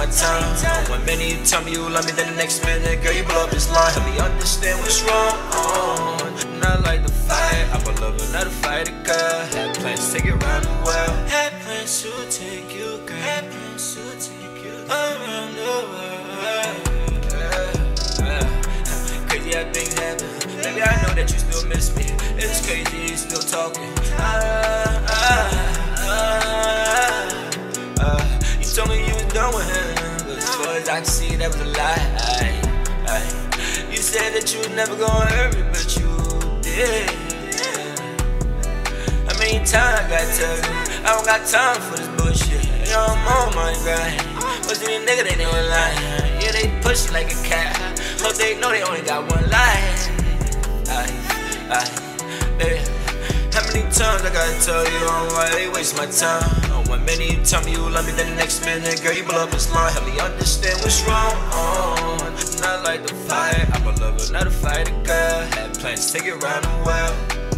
my time. One minute you tell me you love me, then the next minute, girl, you blow up this line. Help me understand what's wrong. Not like the fight, I'm a lover, not a fighter, girl. Had plans to take it around the world. Had plans to take you, girl. Had plans to take you around the world. Crazy how things happen. Baby, I know that you still miss me. It's crazy you still talking. Ah, ah, with him, as far as I can see, that was a lie. You said that you never gonna hurt me, but you did. How many times I gotta tell you? I don't got time for this bullshit. You know I'm on my grind. Most of these niggas they never lie. Yeah, they push like a cat. Hope they know they only got one life. Aye, aye, baby. Many times I gotta tell you why they waste my time? One minute you tell me you love me, then the next minute, girl, you blow up this line. Help me understand what's wrong. Not like the fight, I'm a lover, not a fighter, girl. Had plans to take it around the world.